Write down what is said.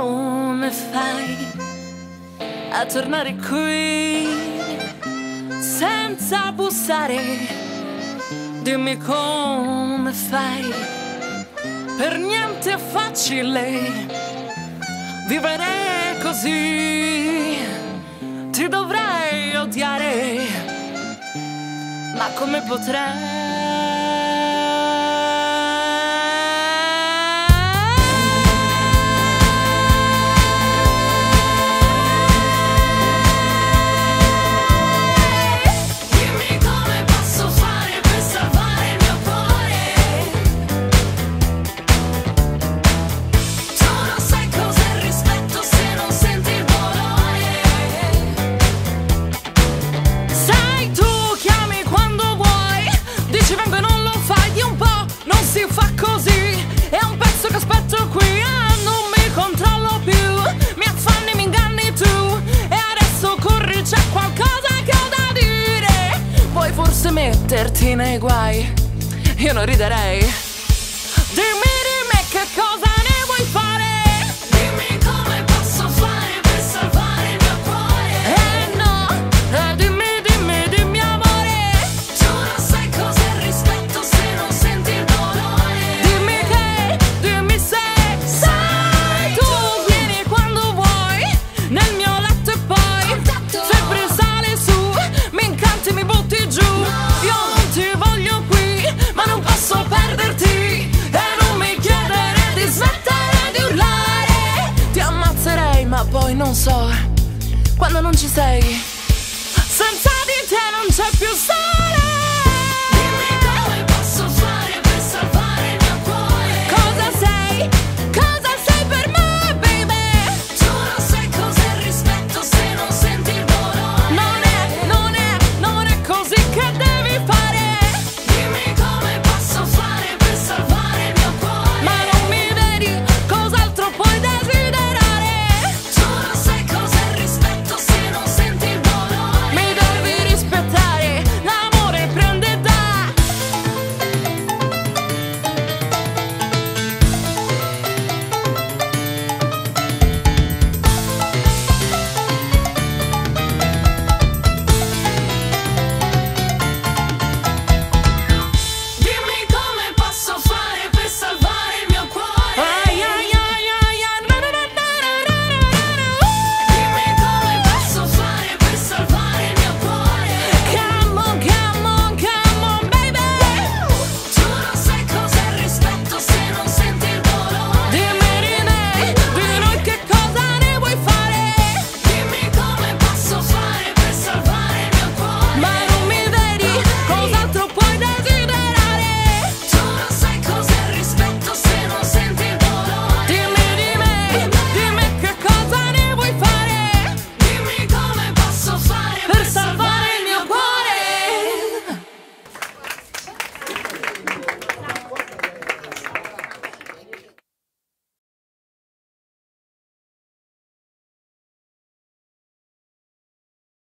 come fai a tornare qui senza bussare? Dimmi come fai, per niente è facile vivere così, ti dovrei odiare, ma come potrei? metterti nei guai, io non riderei. poi non so quando non ci sei. Senza di te non c'è più senso.